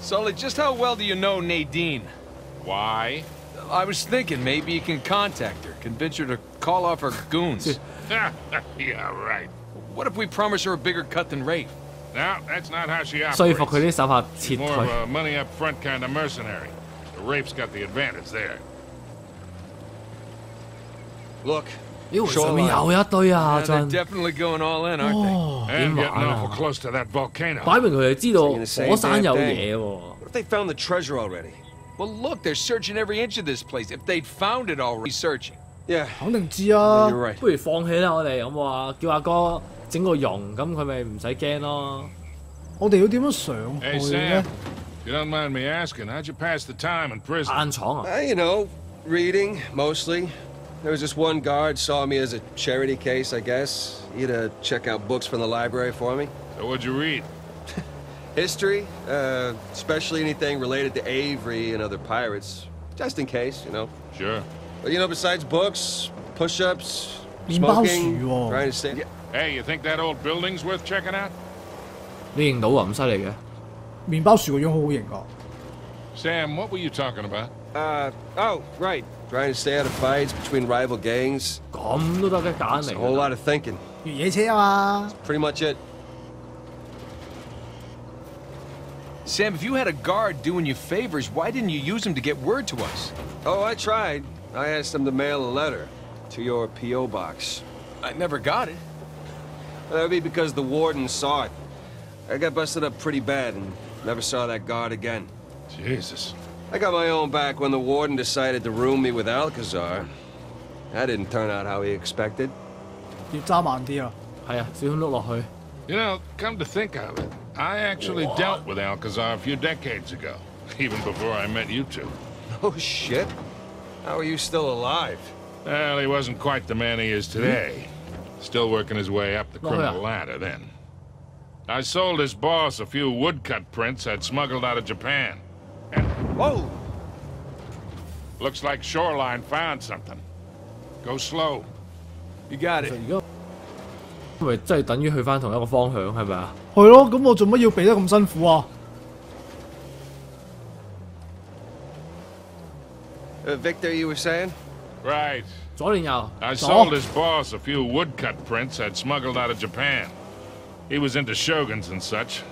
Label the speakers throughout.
Speaker 1: Sully, just how well do you know Nadine?
Speaker 2: Why?
Speaker 1: I was thinking maybe you can contact her, convince her to call off her goons.
Speaker 2: yeah, right.
Speaker 1: What if we promise her a bigger cut than Rafe?
Speaker 2: Now, that's not how she operates.
Speaker 3: She's
Speaker 2: more of a money up front kind of mercenary. The Rafe's got the advantage there.
Speaker 4: Look,
Speaker 3: 妖上面又一堆啊！真
Speaker 1: definitely going all in, aren't they?
Speaker 3: 哦點玩
Speaker 2: getting awful
Speaker 3: 啊
Speaker 2: ？close to that volcano.
Speaker 3: 擺明佢哋知道火山有嘢喎。
Speaker 4: what if they found the treasure already?
Speaker 1: Well, look, they're searching every inch of this place. If they'd found it already, searching.
Speaker 4: Yeah,
Speaker 5: 肯定知啊.
Speaker 3: 不如放棄啦，我哋咁話叫阿哥整個容，咁佢咪唔使驚咯。
Speaker 5: 我哋要點樣上去咧
Speaker 2: Sam,？if you don't mind me asking, how'd you pass the time in prison?
Speaker 3: 硬闯啊！
Speaker 4: Uh, you know, reading, mostly. There was this one guard saw me as a charity case, I guess. He'd uh, check out books from the library for me.
Speaker 2: So what'd you read?
Speaker 4: History, uh, especially anything related to Avery and other pirates. Just in case, you know.
Speaker 2: Sure.
Speaker 4: But, you know, besides books, push-ups,
Speaker 5: 面包
Speaker 4: smoking,
Speaker 5: 树喎
Speaker 4: trying to stay... Yeah,
Speaker 2: Hey, you think that old building's worth checking out?
Speaker 3: 你认到啊？咁犀利嘅？
Speaker 5: 面包树个样好好型噶。
Speaker 2: Sam, what were you talking about?
Speaker 4: Uh, oh, right. Trying to stay out of fights between rival gangs.
Speaker 3: 咁都得嘅拣
Speaker 4: It's
Speaker 3: 嚟
Speaker 4: a whole
Speaker 3: 㗎。
Speaker 4: lot of thinking.
Speaker 5: 越野车啊嘛，
Speaker 4: Pretty much it.
Speaker 1: Sam, if you had a guard doing you favors, why didn't you use him to get word to us?
Speaker 4: Oh, I tried. I asked them to mail a letter to your P.O. box.
Speaker 1: I never got it.
Speaker 4: That would be because the warden saw it. I got busted up pretty bad and never saw that guard again.
Speaker 2: Jesus.
Speaker 4: I got my own back when the warden decided to room me with Alcazar. That didn't turn out how he expected.
Speaker 5: 要揸慢啲啊！
Speaker 3: 系啊，小心碌落去。
Speaker 2: You know, come to think of it, I actually dealt with Alcazar a few decades ago, even before I met you two.
Speaker 4: Oh, shit. How are you still alive?
Speaker 2: Well, he wasn't quite the man he is today. Still working his way up the
Speaker 3: Oh,
Speaker 2: criminal
Speaker 3: yeah.
Speaker 2: ladder then. I sold his boss a few woodcut prints I'd smuggled out of Japan. And
Speaker 4: Whoa!
Speaker 2: looks like Shoreline found something. Go slow.
Speaker 1: You got
Speaker 3: 其
Speaker 1: it.
Speaker 3: 实而家咪真系等于去翻同一个方向系咪啊？
Speaker 5: 系咯，咁我做乜要避得咁辛苦啊？
Speaker 4: Uh, Victor, you were saying?
Speaker 2: Right.
Speaker 3: 左定右？
Speaker 2: I
Speaker 5: 左
Speaker 2: sold his boss a few woodcut prints I'd smuggled out of Japan. He was into shoguns and such.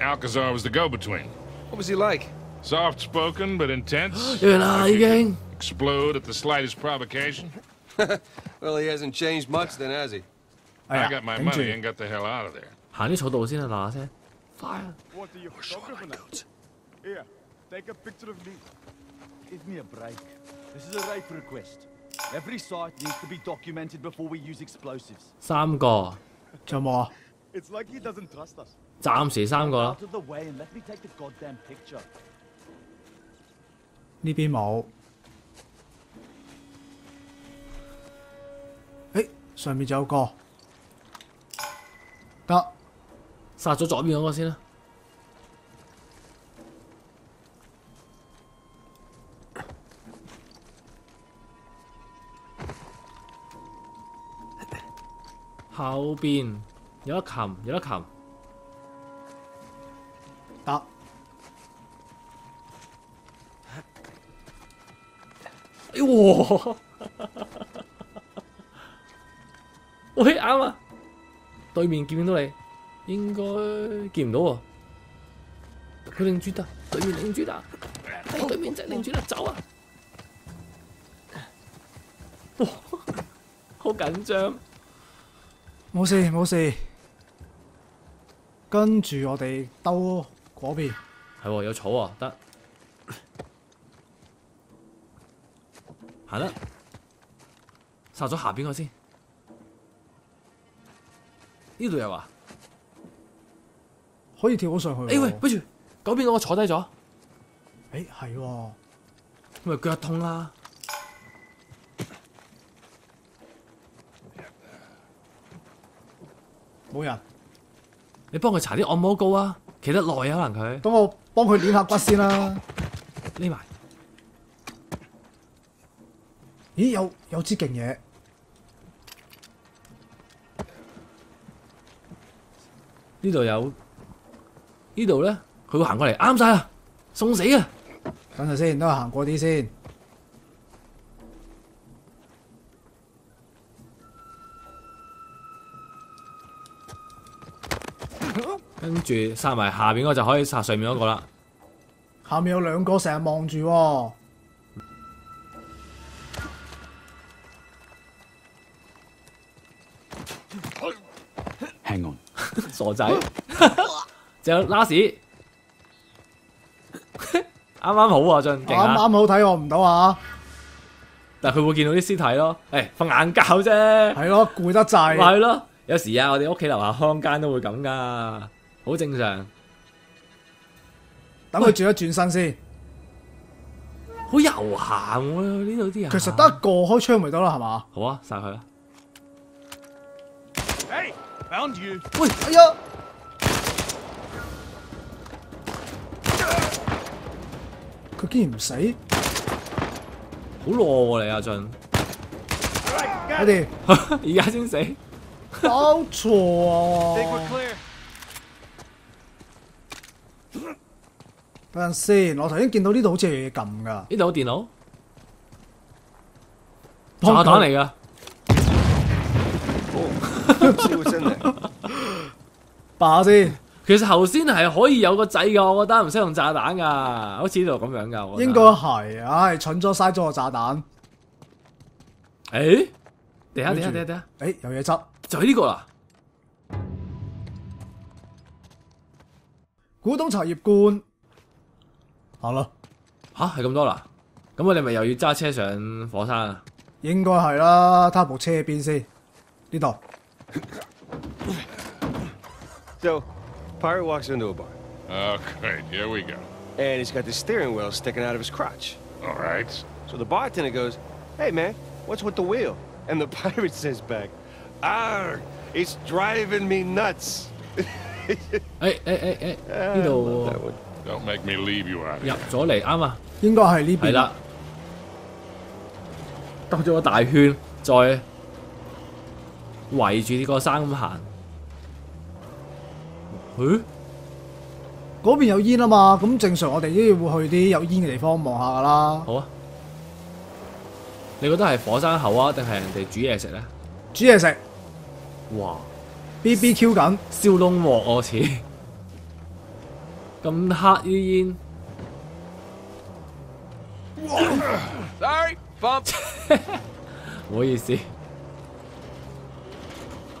Speaker 2: Alcazar was the go-between.
Speaker 1: What was he like?
Speaker 2: Soft-spoken but intense.
Speaker 3: 完啦已经。
Speaker 2: Explode at the slightest provocation.
Speaker 4: Well, he hasn't changed much then, has he?
Speaker 5: 哎
Speaker 2: I
Speaker 5: 呀，
Speaker 2: got my
Speaker 5: 顶住
Speaker 2: money and got the hell out of there.
Speaker 3: 行啲草道先啊！嗱嗱声，快啊！
Speaker 6: What are you photographer now? Here, take a picture of me.
Speaker 7: Give me a break. This is a rape request. Every site needs to be documented before we use explosives.
Speaker 3: 三个，
Speaker 5: 仲有冇啊？
Speaker 6: It's like he doesn't trust us.
Speaker 3: 暫時三個啦
Speaker 7: Out。of the way and let me take the goddamn picture.
Speaker 5: 呢邊冇。誒，上面仲有個，得
Speaker 3: 殺咗左邊嗰個先啦。後邊有得擒，有得擒。
Speaker 5: 得。
Speaker 3: 哎喎！喂，啱啊！對面見唔到你？應該見唔到喎。佢擰住得，對面擰住得，係對面真係擰轉得走啊！哇，好緊張。
Speaker 5: 冇事冇事。跟住我哋兜嗰邊，
Speaker 3: 係喎，有草啊，得。行啦，殺咗下邊個先。呢度有啊？
Speaker 5: 可以跳到上去喎。
Speaker 3: 誒喂，不如嗰邊嗰個坐低咗，
Speaker 5: 誒係喎，
Speaker 3: 咪腳痛啦。
Speaker 5: 冇人。
Speaker 3: 你帮佢搽啲按摩膏啊，企得耐啊可能佢。
Speaker 5: 等我帮佢捻下骨先啦，
Speaker 3: 匿埋。
Speaker 5: 咦，有有支劲嘢？
Speaker 3: 呢度有？呢度咧，佢会行过嚟，啱晒啊，送死啊！
Speaker 5: 等阵先，等我行过啲先。
Speaker 3: 跟住殺埋下邊嗰個就可以殺上面嗰個啦。
Speaker 5: 下面有兩個成日望住喎
Speaker 6: ，Hang on.
Speaker 3: 傻仔，仲有 last，啱啱好啊，俊勁
Speaker 5: 啱
Speaker 3: 啊！
Speaker 5: 啱好睇我唔到啊！
Speaker 3: 但係佢會見到啲屍體咯，誒瞓眼覺啫，
Speaker 5: 係咯，攰得
Speaker 3: 咪
Speaker 5: 滯。
Speaker 3: 係咯。有時啊，我哋屋企樓下康間都會咁噶，好正常。
Speaker 5: 等佢轉一轉身先。
Speaker 3: 好悠閒喎，呢度啲人。
Speaker 5: 其實得一個開槍咪得啦，係嘛？
Speaker 3: 好啊，殺佢啦
Speaker 7: ！Hey, found you.
Speaker 5: 哎呀！佢竟然唔死，
Speaker 3: 好懦喎你阿俊，
Speaker 5: 我哋
Speaker 3: 而家先死。
Speaker 5: 搞錯
Speaker 7: Think
Speaker 5: 啊等陣先，我頭先見到呢度好似有嘢撳㗎。
Speaker 3: 呢度有電腦，炸彈嚟噶。
Speaker 4: In there.
Speaker 5: 霸先，
Speaker 3: 其實頭先係可以有個掣噶，我覺得唔使用炸彈噶，好似呢度咁樣噶。我覺得
Speaker 5: 應該係，唉，蠢咗嘥咗個炸彈。
Speaker 3: 誒，地下等下等下等下，
Speaker 5: 誒，有嘢執，
Speaker 3: 就係呢個啦。
Speaker 5: 古董茶葉罐。好啦，
Speaker 3: 吓系咁多啦，咁我哋咪又要揸车上火山啊？
Speaker 5: 应该系啦。睇下部车喺边先？呢度
Speaker 4: So, pirate walks into a bar,
Speaker 2: Okay, here we go.
Speaker 4: and he's got the steering wheel sticking out of his crotch.
Speaker 2: All right.
Speaker 4: So the bartender goes, "Hey man, what's with the wheel?" And the pirate says back, "Arr, it's driving me nuts."
Speaker 3: 诶诶诶诶，呢度
Speaker 4: That one.
Speaker 2: Don't make me leave you out
Speaker 3: 入咗嚟啱啊，
Speaker 5: 應該係呢邊。
Speaker 3: 係啦，兜咗個大圈，再圍住呢個山咁行。誒，
Speaker 5: 嗰邊有煙啊嘛，咁正常我哋都要會去啲有煙嘅地方望下噶啦。
Speaker 3: 好啊。你覺得係火山口啊，定係人哋煮嘢食咧？
Speaker 5: 煮嘢食
Speaker 3: 哇
Speaker 5: ！，B B Q 緊，
Speaker 3: 燒窿鑊我似咁黑啲煙
Speaker 1: ，Sorry, bump.
Speaker 3: 唔好意思，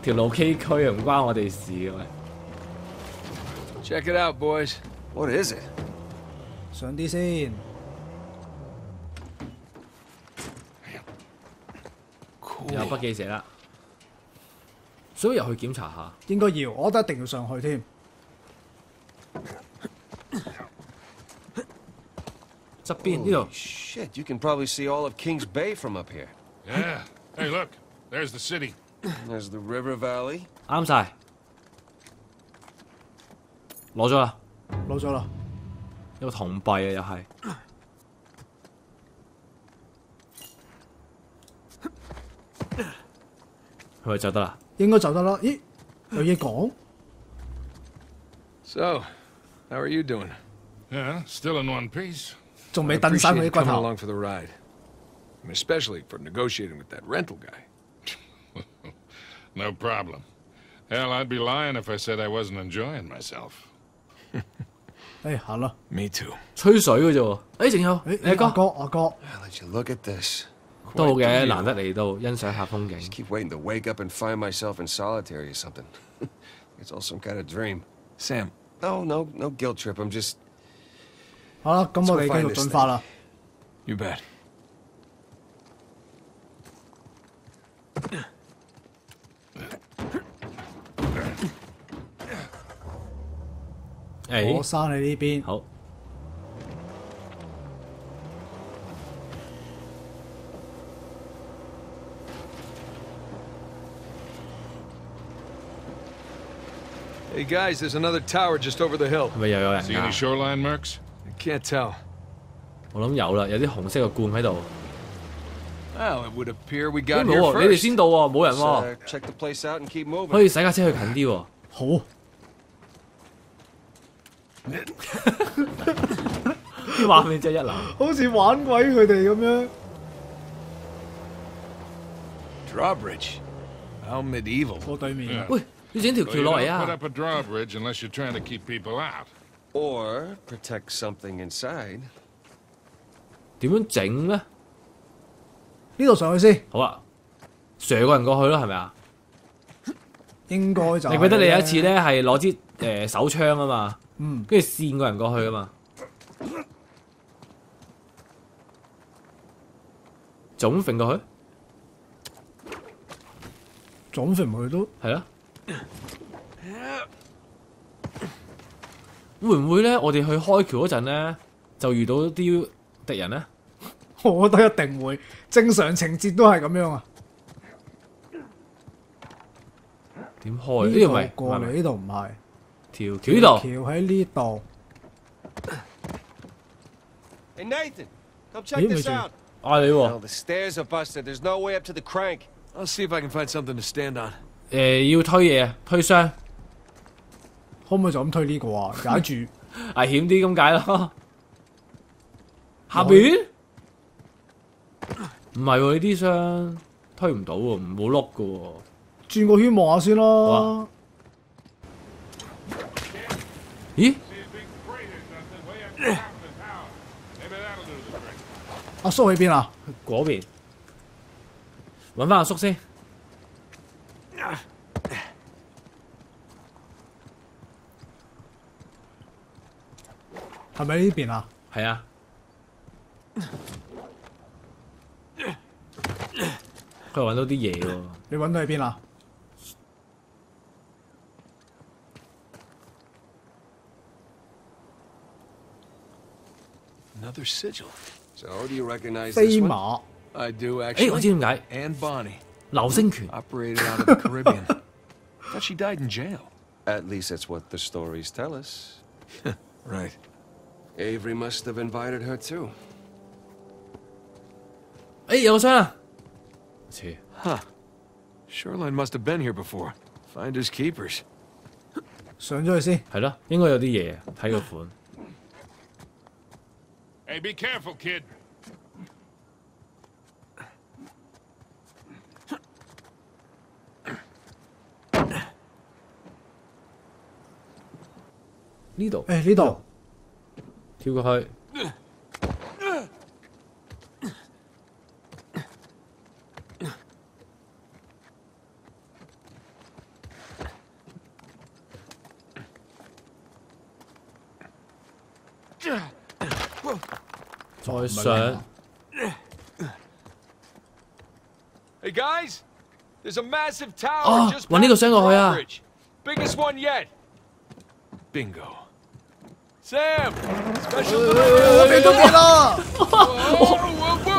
Speaker 3: 條路崎嶇唔關我哋事嘅喂。
Speaker 1: Check it out, boys.
Speaker 4: What is it?
Speaker 5: 上啲先。
Speaker 3: 有筆記寫啦，所以入去檢查下。
Speaker 5: 應該要，我覺得一定要上去添。
Speaker 3: 侧边呢度
Speaker 4: Holy shit, you can probably see all of Kings Bay from up here.
Speaker 2: Yeah. Hey, look. There's the city.
Speaker 4: There's the river valley.
Speaker 3: 啱晒，攞咗啦，
Speaker 5: 攞咗啦，
Speaker 3: 有个铜币啊又系。系咪就得啦？
Speaker 5: 应该就得啦。咦，有嘢讲？
Speaker 1: So, how are you doing?
Speaker 2: Yeah, still in one piece.
Speaker 5: 仲
Speaker 1: I
Speaker 5: 未蹬晒
Speaker 1: appreciate
Speaker 5: 佢
Speaker 1: you
Speaker 5: 啲骨
Speaker 1: coming
Speaker 5: 头。
Speaker 1: along for the ride. And especially for negotiating with that rental guy.
Speaker 2: No problem. Hell, I'd be lying if I said I wasn't enjoying myself.
Speaker 5: 诶，行啦。
Speaker 1: Me too.
Speaker 3: 吹水嘅啫喎。诶，仲有
Speaker 5: 诶，
Speaker 3: 你哥
Speaker 5: 阿哥，阿哥，
Speaker 4: I'll let you look at this.
Speaker 3: 都好
Speaker 1: Quite
Speaker 3: 嘅，
Speaker 1: the
Speaker 3: 难
Speaker 1: view.
Speaker 3: 得嚟到欣赏下风景
Speaker 4: Just。keep waiting to wake up and find myself in solitary or something. it's all some kind of dream.
Speaker 1: Sam,
Speaker 4: No, no, no guilt trip. I'm just
Speaker 5: 好啦，咁
Speaker 4: Let's
Speaker 5: 我
Speaker 4: go
Speaker 5: 哋继
Speaker 4: find
Speaker 5: 续
Speaker 4: this
Speaker 5: 进发啦。
Speaker 1: you bet.
Speaker 5: 火
Speaker 3: 诶，
Speaker 5: 山喺呢边，
Speaker 3: 好。系
Speaker 1: Hey guys, there's another tower just over the hill.
Speaker 3: 咪又有人
Speaker 2: See any
Speaker 3: 㗎？
Speaker 2: shoreline mercs?
Speaker 1: Can't tell.
Speaker 3: 我諗有啦，有啲紅色嘅罐喺度。
Speaker 1: Well, it would appear we
Speaker 3: 都
Speaker 1: got
Speaker 3: 冇
Speaker 1: here
Speaker 3: 喎，你哋.先到喎，冇人喎
Speaker 4: ，uh, check the place out and keep moving.
Speaker 3: 可以使架車去近啲喎。
Speaker 5: 好，
Speaker 3: 啲畫面真係一流。
Speaker 5: 好似玩鬼佢哋咁樣。
Speaker 1: Drawbridge. How medieval.
Speaker 5: 過對面啊，
Speaker 3: 喂，要整條
Speaker 2: So
Speaker 3: 橋
Speaker 2: you
Speaker 3: 落嚟
Speaker 2: don't put
Speaker 3: 啊！
Speaker 4: or protect something inside.
Speaker 3: 点样整呢？
Speaker 5: 呢度上去先。
Speaker 3: 好啊。sir 个人过去啦系咪啊？
Speaker 5: 应该就
Speaker 3: 你记得你有一次咧系攞支诶手枪啊嘛
Speaker 5: 嗯。
Speaker 3: 跟住扇个人过去啊嘛。总瞓过去。
Speaker 5: 总瞓唔去都。
Speaker 3: 系啊會唔會咧？我哋去開橋嗰陣咧，就遇到啲敵人咧？
Speaker 5: 我覺得一定會，正常情節都係咁樣啊。
Speaker 3: 點開？呢度咪
Speaker 5: 度過嚟，呢度唔係，
Speaker 3: 條橋呢度
Speaker 5: 橋喺呢度
Speaker 4: ，Hey, Nathan, come check this out.
Speaker 3: 嗌你
Speaker 4: Well,
Speaker 3: 喎。
Speaker 4: the stairs are busted. There's no way up to the crank.
Speaker 1: I'll see if I can find something to stand on.
Speaker 3: 誒、要推嘢，推箱，
Speaker 5: 可唔可以就咁推呢个啊？解住
Speaker 3: 危险啲咁解咯。下边唔系喎，呢啲箱推唔到喎，好碌噶。
Speaker 5: 转个圈望下先
Speaker 3: 啦。咦？
Speaker 5: 阿叔喺边啊？
Speaker 3: 嗰边，搵翻阿叔先。
Speaker 5: 係咪呢邊啊？
Speaker 3: 係啊。佢揾到啲嘢喎。
Speaker 5: 你揾到喺邊啊
Speaker 1: ？Another sigil.
Speaker 4: So, do you recognize this one?
Speaker 5: 馬
Speaker 1: ，I do，actually.
Speaker 3: 我知點解
Speaker 1: And Bonnie
Speaker 3: 流星拳
Speaker 1: operated out of the Caribbean. Thought she died in jail.
Speaker 4: At least that's what the stories tell us.
Speaker 1: Right.
Speaker 4: Avery must have invited her too.
Speaker 3: 诶有个箱啊！切，
Speaker 1: Huh. Shoreline must have been here before. Finders keepers.
Speaker 5: 上咗去先。
Speaker 3: 系咯，应该有啲嘢睇个款。
Speaker 2: Hey, be careful, kid.
Speaker 3: 呢度
Speaker 5: 诶呢度，
Speaker 3: 跳過去，再上。
Speaker 1: Hey guys, there's a massive tower
Speaker 3: Oh,
Speaker 1: just
Speaker 3: 搵呢個
Speaker 1: past the
Speaker 3: 箱落去啊。
Speaker 1: drawbridge. Biggest one yet. Bingo. Sam，
Speaker 5: 我被
Speaker 1: 冻结了！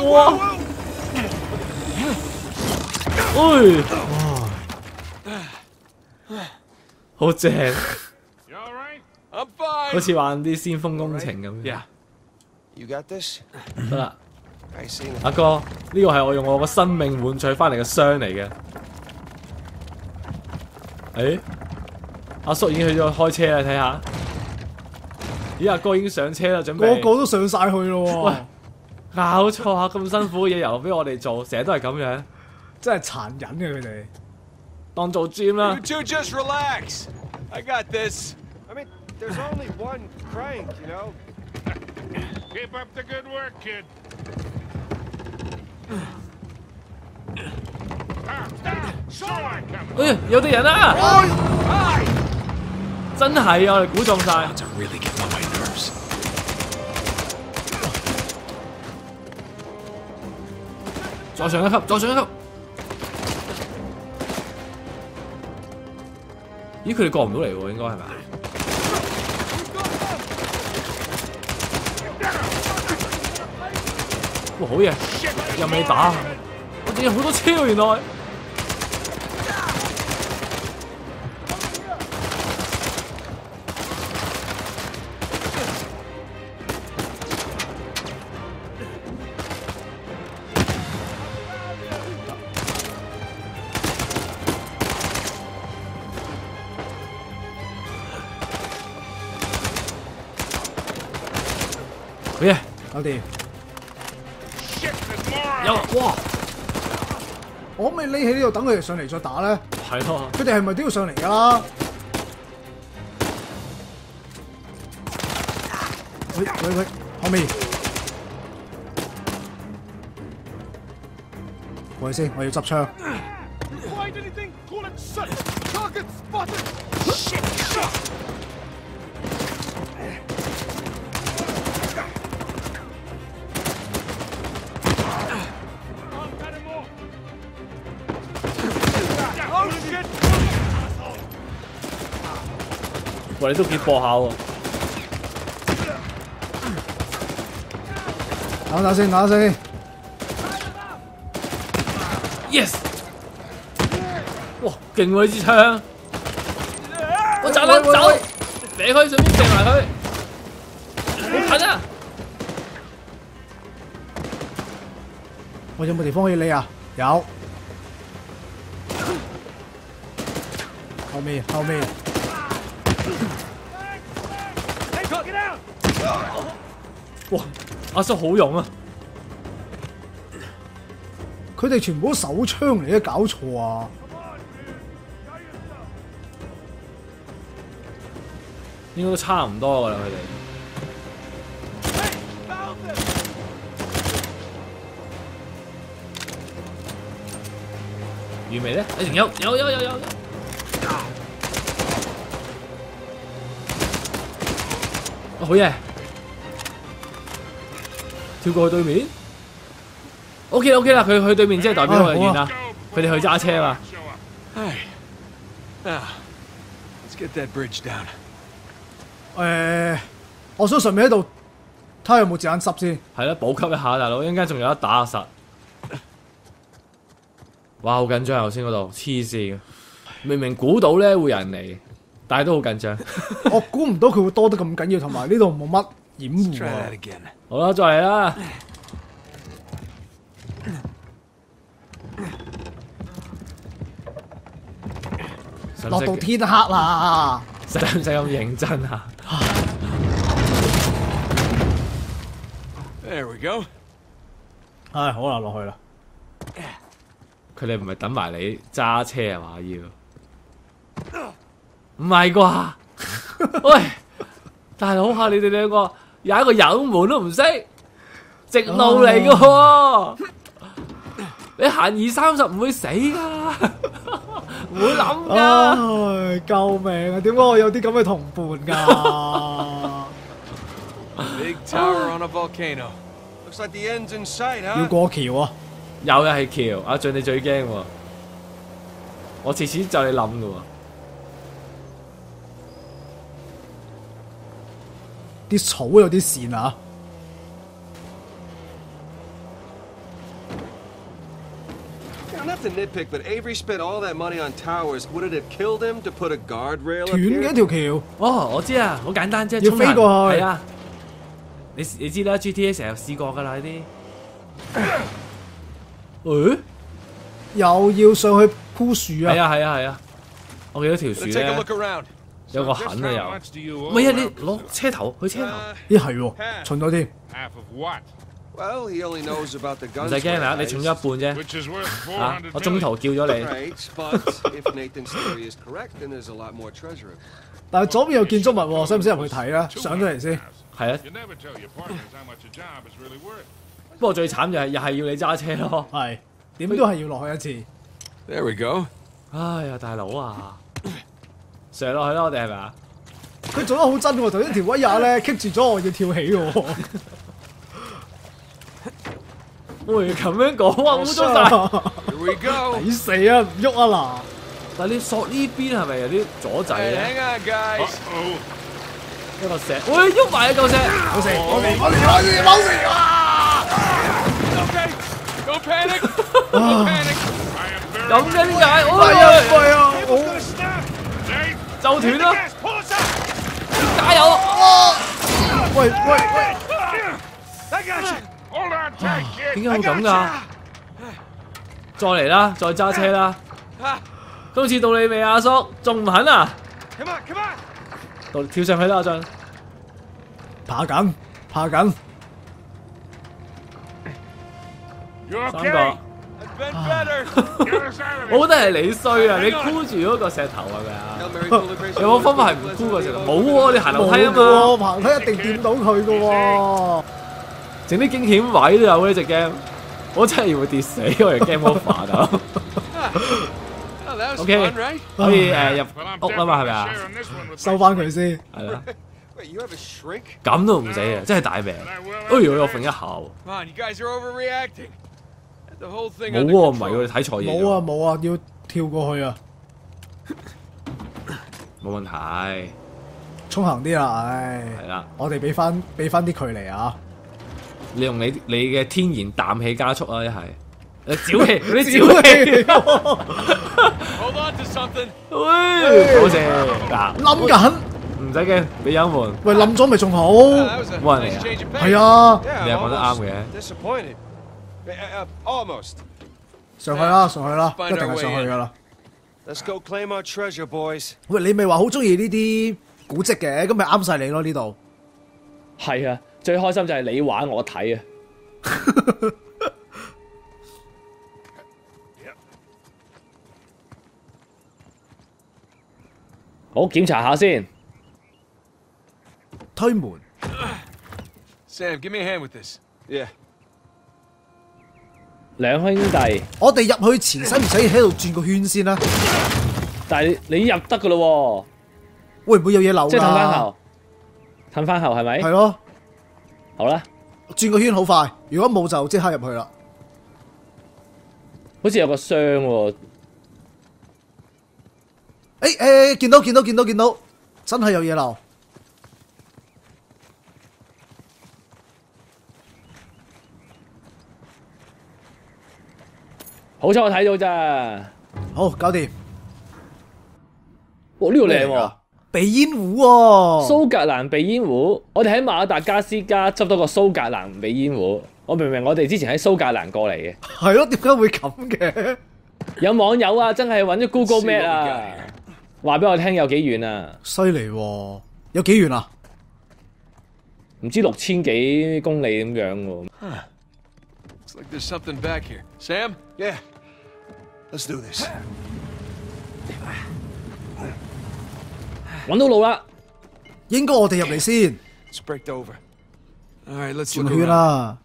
Speaker 1: 哇！哇！
Speaker 3: 哎！哇！好正！好似玩啲先锋工程咁
Speaker 4: 样。
Speaker 3: 得啦，阿哥，呢个系我用我个生命换取翻嚟嘅箱嚟嘅。诶、阿叔已经去咗开车啦，睇下。咦，阿哥已經上車啦，準
Speaker 5: 個
Speaker 3: 備。
Speaker 5: 個都上晒去咯
Speaker 3: 喂
Speaker 5: 喎，
Speaker 3: 搞錯啊！咁辛苦嘅嘢由俾我哋做，成日都係咁樣，
Speaker 5: 真係殘忍嘅佢哋。
Speaker 3: 當做 gym 啦
Speaker 1: You。two just relax. I got this.
Speaker 4: I mean, there's only one crank, you know?
Speaker 2: Keep up the good work, kid. Ah, stop!
Speaker 3: 哎，有啲人啊！真係啊，我哋估中晒。再上一級，再上一級。咦，佢哋過唔到嚟喎，應該係咪？哇，好嘢，又未打，我仲有好多車喎，原來。
Speaker 5: 搞掂。
Speaker 2: Shit, there's more!
Speaker 3: 有啊哇，
Speaker 5: 我可唔可以匿喺呢度等佢哋上嚟再打咧？
Speaker 3: 係咯，
Speaker 5: 佢哋係咪都要上嚟噶啦？喂喂喂，後面，喂先，我要執槍。
Speaker 3: 喂，你都幾破下喎，
Speaker 5: 等等先，等等先。
Speaker 3: yes，哇，勁喎呢支槍，我走啦走
Speaker 5: 喂，
Speaker 3: 射佢順便射埋佢，好近啊！
Speaker 5: 我有冇地方可以匿啊？有。後面，後面。
Speaker 6: Hey, get out!
Speaker 3: 哇，阿叔好勇啊！
Speaker 5: 佢哋全部都手槍嚟嘅，搞錯啊！
Speaker 3: 應該都差唔多噶啦，佢哋。完未咧？一定有有有有有有。哦好嘢！跳過去對面。O K O K 啦，佢去對面即係代表我哋完啦。佢哋去揸車嘛。
Speaker 2: Show up.
Speaker 1: Hey. Now, let's get that bridge down.
Speaker 5: 誒、我想順便喺度睇下有冇子彈濕先。
Speaker 3: 係啦，補給一下大佬，一陣間仲有得打啊實。哇，好緊張頭先嗰度，黐線嘅。明明估到咧會有人嚟，但係都好緊張。
Speaker 5: 我估唔到佢會多得咁緊要，同埋呢度冇乜掩
Speaker 1: Let's
Speaker 5: 護
Speaker 1: try
Speaker 5: 啊
Speaker 3: 好啦，再嚟啦。
Speaker 5: 落到天黑啦，
Speaker 3: 使唔使咁認真啊
Speaker 1: ？There we go.
Speaker 5: 唉，好啦，落去啦。
Speaker 3: 佢哋唔係等埋你揸車啊嘛？要唔係啩？喂，大佬下你哋兩個有一個油門都唔識，直路嚟嘅喎。你行二三十唔會死噶，唔會諗噶。
Speaker 5: 唉，救命啊！點解我有啲咁嘅同伴㗎
Speaker 1: ？Big tower on a volcano.
Speaker 4: Looks like the end's in sight,
Speaker 5: 要?過橋啊！
Speaker 3: 有嘅係橋，阿俊你最驚喎。我次次就你冧嘅喎。
Speaker 5: 啲草有啲跣啊
Speaker 4: ！Yeah, not to nitpick, but Avery spent all that money on towers. Would it have killed him to put a guardrail up
Speaker 5: 斷嘅
Speaker 4: here?
Speaker 5: 條橋，
Speaker 3: 哦，我知啊，好簡單啫，
Speaker 5: 要
Speaker 3: 衝人
Speaker 5: 飛過去
Speaker 3: 係啊，你你知啦，GTA 成日試過㗎啦呢啲。誒，
Speaker 5: 又要上去鋪樹啊！
Speaker 3: 係啊係啊係啊，我見到條樹
Speaker 1: Let's take a
Speaker 3: 咧
Speaker 1: look around.
Speaker 3: 有個
Speaker 2: Just
Speaker 3: 痕啊又。唔係啊，你攞車頭去車頭
Speaker 4: ，Uh,
Speaker 5: 咦係喎，重咗添。
Speaker 2: Half of what?
Speaker 4: well, he only knows about the
Speaker 3: 唔.使驚啊，你重咗一半啫。啊，我中.途叫咗你。
Speaker 5: 但係左邊有建築物喎，使唔使入去睇咧？上咗嚟先。
Speaker 3: 係啊
Speaker 2: ，You never tell your partners how much a job is really worth.
Speaker 3: 不過最慘就係又係要你揸車咯。
Speaker 5: 係點都係要落去一次。
Speaker 1: There we go.
Speaker 3: 哎呀，大佬啊，上落去啦，我哋係咪啊？
Speaker 5: 佢做得好真喎，頭先條威亞咧棘住咗我要跳起喎。
Speaker 3: 喂，咁樣講啊，污糟晒。
Speaker 5: 抵死啊！唔喐啊嗱
Speaker 3: 但係你索呢邊係咪有啲阻滯
Speaker 1: Hey,
Speaker 3: 咧.一個石，喂，喐埋啊嚿石！
Speaker 5: 嗱！冇事，冇事，冇事，冇事，冇事啊
Speaker 1: ！Okay. Don't panic. Don't
Speaker 3: 咁嘅點解？就断啦加油！
Speaker 5: 喂喂喂
Speaker 2: 点
Speaker 3: 解会咁噶再嚟啦再揸车啦。今次到你未啊叔？仲唔肯啊？到跳上去啦阿俊。
Speaker 5: 爬紧爬
Speaker 2: 紧
Speaker 3: 三
Speaker 2: 个
Speaker 3: 我覺得係你衰啊！你箍住嗰個石頭系咪啊！有冇 方法系唔箍個石頭？冇喎，你行
Speaker 5: 楼
Speaker 3: 梯啊嘛！
Speaker 5: 行梯一定掂到佢噶喎！
Speaker 3: 整啲惊險位都有呢只 game，我真係要跌死，我係 game over 啊！
Speaker 1: O K，
Speaker 3: 可以诶入屋啦嘛，係咪啊？
Speaker 5: 收翻佢先，
Speaker 3: 係啦。咁都唔死啊！真係大命。哎呦，我瞓一下喎。冇喎，唔係
Speaker 1: control.
Speaker 3: 喎，你睇錯嘢
Speaker 5: 冇啊，冇啊，要跳過去啊，
Speaker 3: 冇問題，
Speaker 5: 衝行啲啦，唉。
Speaker 3: 係啦。
Speaker 5: 我哋俾翻俾翻啲距離啊！
Speaker 3: 你用你你嘅天然氮氣加速啊，一係 你沼氣嗰啲沼氣
Speaker 1: ，Hold on to something.
Speaker 3: 喂，好謝嗱，
Speaker 5: 冧緊，
Speaker 3: 唔使驚，俾幽門。
Speaker 5: 喂冧咗咪仲好
Speaker 1: ？Oh,
Speaker 3: yeah.
Speaker 1: change of pace.
Speaker 5: 係啊
Speaker 3: 你係
Speaker 4: I'm
Speaker 3: 講得啱嘅。
Speaker 4: Uh, uh, almost.
Speaker 5: 上去啦上去啦，一定係上去噶啦。
Speaker 4: Let's go claim our treasure, boys.
Speaker 5: 喂，你咪話好中意呢啲古蹟嘅，咁咪啱晒你咯呢度。
Speaker 3: 係啊，最開心就係你玩我睇啊！好，檢查下先。
Speaker 5: 推門
Speaker 1: ，Sam, give me a hand with this.
Speaker 4: Yeah.
Speaker 3: 兩兄弟，
Speaker 5: 我哋入去前使唔使喺度轉個圈先啦？
Speaker 3: 但係你入得噶咯
Speaker 5: 會唔會有嘢漏，
Speaker 3: 即係褪翻
Speaker 5: 㗎？
Speaker 3: 後，褪翻後係咪？
Speaker 5: 係咯，
Speaker 3: 好啦，
Speaker 5: 轉個圈好快。如果冇就即刻入去啦。
Speaker 3: 好似有個箱喎，
Speaker 5: 誒誒，見到見到見到見到，真係有嘢漏。
Speaker 3: 好彩我睇到咋。
Speaker 5: 好，搞掂。
Speaker 3: 哇！呢度靚喎。
Speaker 5: 鼻煙壺喎，
Speaker 3: 蘇格蘭鼻煙壺，我哋喺馬達加斯加執到個蘇格蘭鼻煙壺。我明明我哋之前喺蘇格蘭過嚟嘅，
Speaker 5: 係咯，點解會咁嘅？
Speaker 3: 有網友啊，真係揾咗 Google Map 啊.話俾我聽有幾遠啊？
Speaker 5: 犀利喎，有幾遠啊？
Speaker 3: 唔知六千幾公里咁樣喎。
Speaker 1: Looks
Speaker 4: Let's do this.
Speaker 3: 揾到路啦，
Speaker 5: 應該我哋入嚟先
Speaker 4: ，Let's break over.
Speaker 1: All right, let's
Speaker 5: 轉圈.啦。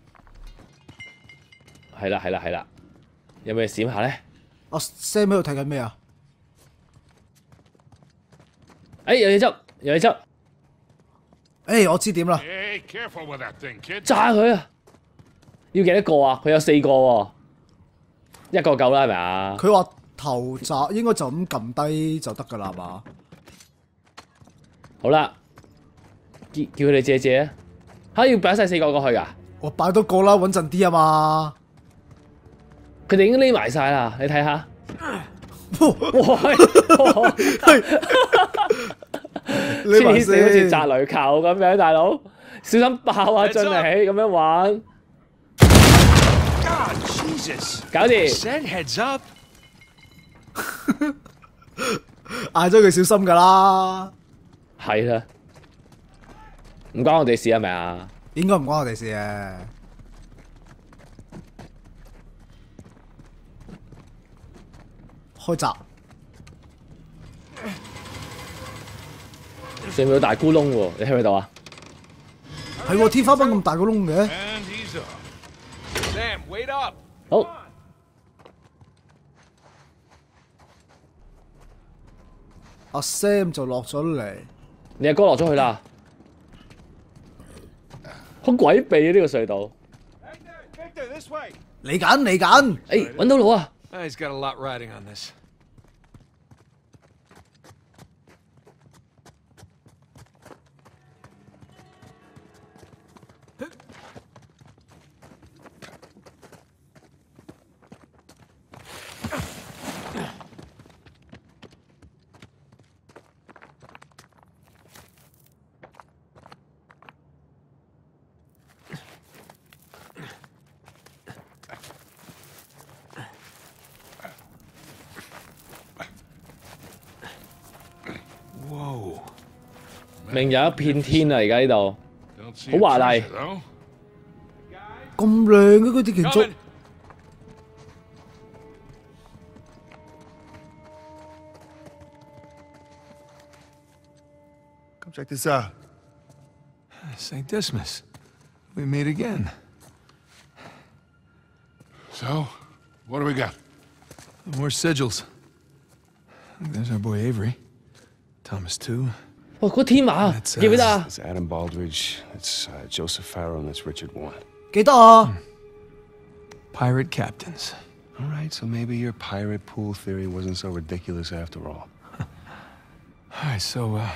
Speaker 3: 係啦係啦係啦，有咩閃下咧？
Speaker 5: 我 Sam 喺度睇緊咩啊？
Speaker 3: 哎，有嘢執，有嘢執，
Speaker 5: 誒，我知點啦。
Speaker 2: Hey, careful with that thing,
Speaker 3: 佢啊！要幾多個啊？佢有四個喎，一個夠啦係咪啊？
Speaker 5: 佢話頭閘應該就咁撳低就得㗎啦，係嘛？
Speaker 3: 好啦，叫叫佢哋借借啊！吓要擺晒四個過去㗎？
Speaker 5: 我擺多個啦，穩陣啲啊嘛。
Speaker 3: 佢哋已經匿埋晒啦，你睇下。
Speaker 5: 哇
Speaker 3: 黐線好似
Speaker 5: 先
Speaker 3: 砸雷球咁樣，大佬小心爆啊進嚟咁樣玩
Speaker 4: Jesus.
Speaker 3: 搞掂。
Speaker 1: Said heads up.
Speaker 5: 嗌咗佢小心噶啦，
Speaker 3: 係啦，唔關我哋事係咪啊？
Speaker 5: 應該唔關我哋事啊。開閘，
Speaker 3: 上面有大咕窿喎，你喺唔睇到啊？
Speaker 5: 係喎，天花板咁大個窿嘅。
Speaker 1: Sam, wait up.
Speaker 3: 好，
Speaker 5: 阿 Sam 就落咗嚟，
Speaker 3: 你阿哥落咗去啦，好鬼秘啊！呢個隧道
Speaker 4: ，Victor, this way.
Speaker 5: 嚟緊嚟緊，
Speaker 3: 誒揾到路啊！
Speaker 1: come
Speaker 8: check this out.
Speaker 1: St. Dismas, we meet again.
Speaker 2: So, what do we got?
Speaker 1: More sigils. There's our boy Avery. Thomas too.
Speaker 3: 哇，嗰天马
Speaker 1: That's,
Speaker 3: 记唔记得啊？
Speaker 4: That's Adam Baldridge. That's uh, Joseph Farrow, and that's Richard Warren.
Speaker 5: 记得啊，
Speaker 1: Pirate captains.
Speaker 4: All right, so maybe your pirate pool theory wasn't so ridiculous after all.
Speaker 1: All right, so, uh...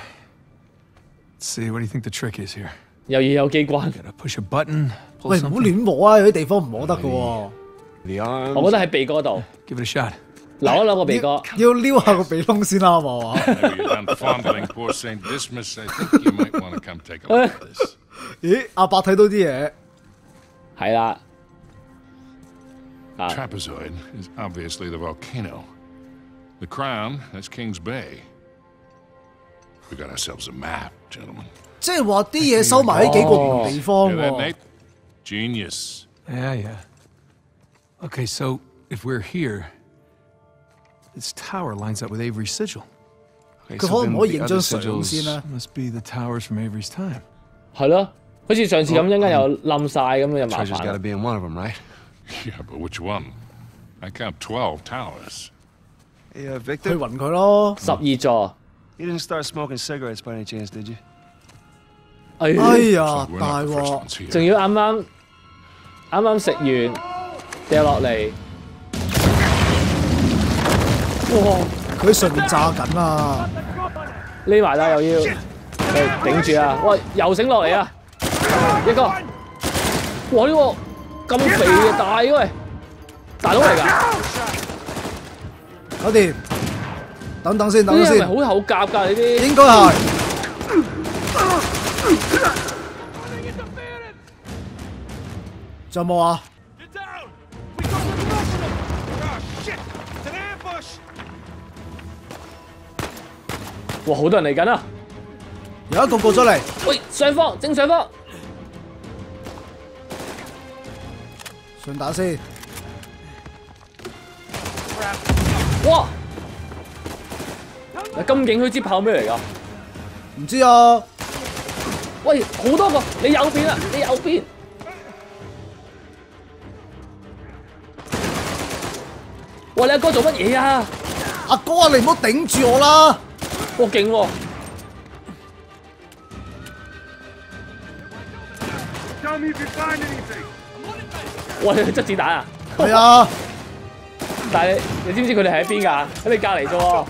Speaker 1: Let's see, what do you think the trick is here?
Speaker 3: 又要有机关，
Speaker 1: Gotta push a button, pull
Speaker 5: 喂唔好
Speaker 1: something,
Speaker 5: 乱摸啊！有啲地方唔摸得嘅喎，
Speaker 4: The arms.
Speaker 3: 我觉得喺鼻哥度
Speaker 1: give it a shot.
Speaker 3: 扭一扭個鼻哥。
Speaker 5: 要撩下個鼻窿先啦，係嘛
Speaker 2: ？Maybe you're done fondling poor St. Dismas. I think you might want to come take a look at this.
Speaker 5: 咦，阿伯睇到啲嘢，
Speaker 3: 係啦，啊
Speaker 2: Trapezoid is obviously the volcano. The crown, that's King's Bay. We got ourselves a map, gentlemen.
Speaker 5: 即係話啲嘢收埋喺幾個唔同地方。
Speaker 2: Genius.
Speaker 1: Yeah, yeah. Okay, so if we're here, this tower lines up with Avery's sigil. Okay,
Speaker 5: 佢
Speaker 1: so
Speaker 5: 可唔可以影張相
Speaker 1: sigils
Speaker 5: 先咧
Speaker 1: ？must be the towers from Avery's time.
Speaker 3: 係咯，好似上次咁，一陣間又冧晒咁樣就麻
Speaker 4: Treasure's got to。be in one of them, right?
Speaker 2: Yeah, but which one? I count 12 towers.
Speaker 4: Hey, uh,
Speaker 5: 去
Speaker 4: Victor,
Speaker 5: 暈佢咯。
Speaker 3: 十二座
Speaker 4: ，you didn't start smoking cigarettes by any chance, did you?
Speaker 3: 哎
Speaker 5: 哎呀大鑊！
Speaker 3: 仲要啱啱啱啱食完掉落嚟，哇！
Speaker 5: 佢上面炸緊啊！
Speaker 3: 匿埋啦，又要嚟頂住啊！喂，又醒落嚟啊！一個，哇！呢、個咁肥嘅大喂，大佬嚟㗎，
Speaker 5: 搞掂，等等先，等等先，
Speaker 3: 啲係咪好厚夾㗎？呢啲
Speaker 5: 應該係。仲有冇啊？
Speaker 3: 哇！好多人嚟緊啊！
Speaker 5: 有一個過咗嚟，
Speaker 3: 喂，上方正上方，
Speaker 5: 上打先。
Speaker 3: 哇！嗱，金警區支炮咩嚟㗎？
Speaker 5: 唔知啊，
Speaker 3: 喂，好多個，你右邊啊，你右邊。喂，你阿哥做乜嘢啊？
Speaker 5: 阿哥啊，你唔好頂住我啦！
Speaker 3: 哇，勁喎
Speaker 6: ！Tell me if you find anything!
Speaker 3: 哇，你執子彈啊！
Speaker 5: 係啊，
Speaker 3: 但係你你知唔知佢哋喺邊㗎？喺你隔離啫喎。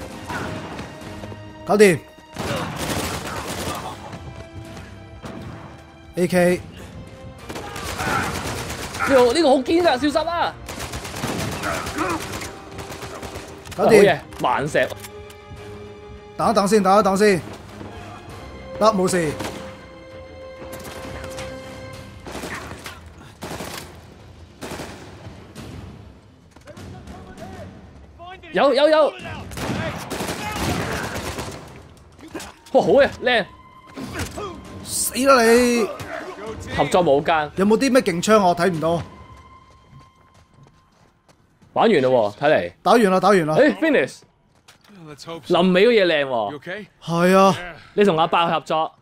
Speaker 5: 搞掂。A.K.
Speaker 3: 呢個呢個好堅㗎，小心啊！
Speaker 5: 搞掂
Speaker 3: 好嘢，，萬石。
Speaker 5: 等一等先，等一等先。得冇事。
Speaker 3: 有有有，哇好嘢，靚，
Speaker 5: 死啦你！
Speaker 3: 合作冇間，
Speaker 5: 有冇啲咩勁槍我睇唔到？
Speaker 3: 玩完啦喎，睇嚟。
Speaker 5: 打完啦，打完啦。
Speaker 3: 誒
Speaker 1: ，finish，Let's hope so.
Speaker 3: 臨尾嗰嘢靚
Speaker 1: You
Speaker 3: 喎。
Speaker 1: okay?
Speaker 5: 係啊，
Speaker 3: 你同阿伯合作，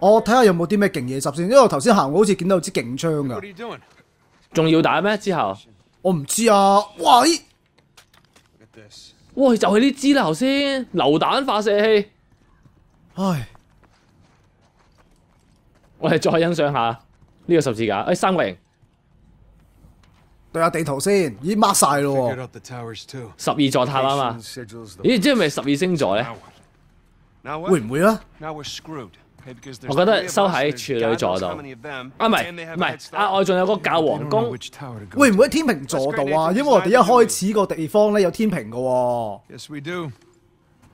Speaker 5: 我睇下有冇啲咩勁嘢執先，因為我頭先行過好似見到有支勁槍
Speaker 1: What
Speaker 5: 㗎
Speaker 1: are。you doing?
Speaker 3: 仲要打咩？之後，
Speaker 5: 我唔知啊。哇！咦
Speaker 4: Look at this.
Speaker 3: 哇就係呢支啦，頭先榴彈發射器。
Speaker 5: 唉，
Speaker 3: 我哋再欣賞下呢個十字架，誒三角形，
Speaker 5: 对下地图先，咦，抹晒咯，
Speaker 3: 十二座塔啊嘛，咦，即系咪十二星座咧？
Speaker 5: 会唔会啊？
Speaker 3: 我觉得收喺处女座度，啊唔
Speaker 4: 系
Speaker 3: 唔
Speaker 4: 系，
Speaker 3: 啊我仲有个教皇
Speaker 1: 宫，
Speaker 5: 会唔会天平座度啊？因为我哋一开始个地方咧有天
Speaker 1: 平噶、啊，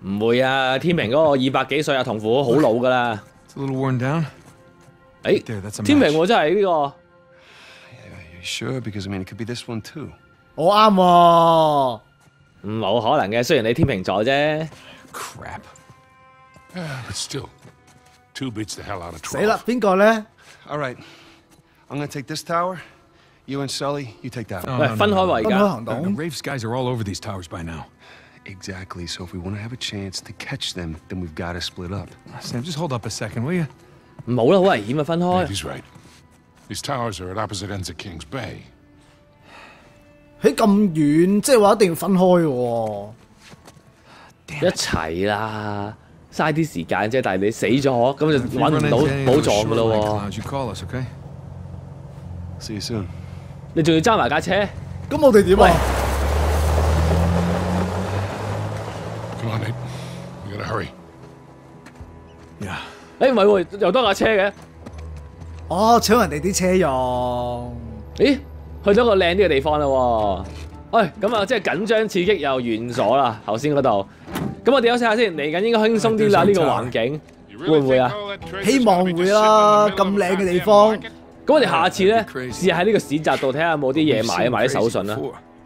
Speaker 3: 唔会啊，天平嗰个二百几岁啊，同父好老噶啦，
Speaker 1: 诶、
Speaker 3: 天
Speaker 1: 平
Speaker 3: 我真系呢、个。
Speaker 4: You sure? Because I mean, it could be this one too.
Speaker 5: 我啱喎。
Speaker 3: 唔冇可能嘅，虽然你天秤座啫。
Speaker 1: Crap.
Speaker 2: But still, two beats the hell out of
Speaker 5: 死
Speaker 2: twelve.
Speaker 5: 啦，边个咧？
Speaker 4: All right. I'm gonna take this tower. You and Sully, you take that one.
Speaker 1: No,
Speaker 3: 喂，
Speaker 1: no,
Speaker 3: 分
Speaker 1: no,
Speaker 3: 开
Speaker 1: no.
Speaker 3: 喎而
Speaker 5: 分开
Speaker 3: 家。
Speaker 5: 行
Speaker 1: The
Speaker 5: 动。
Speaker 1: Rafe's guys are all over these towers by now.
Speaker 4: Exactly. So if we want to have a chance to catch them, then we've got to split up.
Speaker 1: Sam, just hold up a second, will you?
Speaker 3: 唔好啦，好危险啊，分
Speaker 2: Yeah,
Speaker 3: 开。
Speaker 2: he's right. These towers are at opposite ends of King's Bay.
Speaker 5: 喺咁遠，即係話一定要分開喎。
Speaker 3: 一齊啦，嘥啲時間啫。但係你死咗，咁就揾唔到寶藏噶咯
Speaker 1: okay?
Speaker 4: See you soon.
Speaker 3: 喎。你仲要揸埋架車？
Speaker 5: 咁我哋點啊
Speaker 2: ？Come on, Nate. We gotta hurry.
Speaker 1: Yeah.
Speaker 3: 誒唔係喎，又多架車嘅。
Speaker 5: 哦，搶人哋啲車用。
Speaker 3: 咦，去咗個靚啲嘅地方啦喎！喂，咁啊，即係緊張刺激又完咗啦，頭先嗰度。咁我哋休息下先，嚟緊應該輕鬆啲啦，呢個環境。會唔會
Speaker 2: think
Speaker 3: 啊
Speaker 5: 希望會啦咁靚嘅地方。
Speaker 3: 咁我哋下次咧.試下喺呢個市集度睇下有冇啲嘢買
Speaker 1: ，seen
Speaker 3: 買啲手信啦。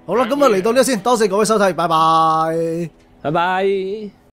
Speaker 5: 好啦，咁啊嚟到呢度先，多謝各位收睇，拜拜。
Speaker 3: 拜拜。